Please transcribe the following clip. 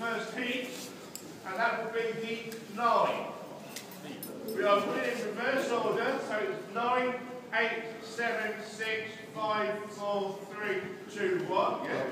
first heat, and that will be heat 9. We are putting in reverse order, so it's 9, 8, 7, 6, 5, 4, 3, 2, 1. Yeah,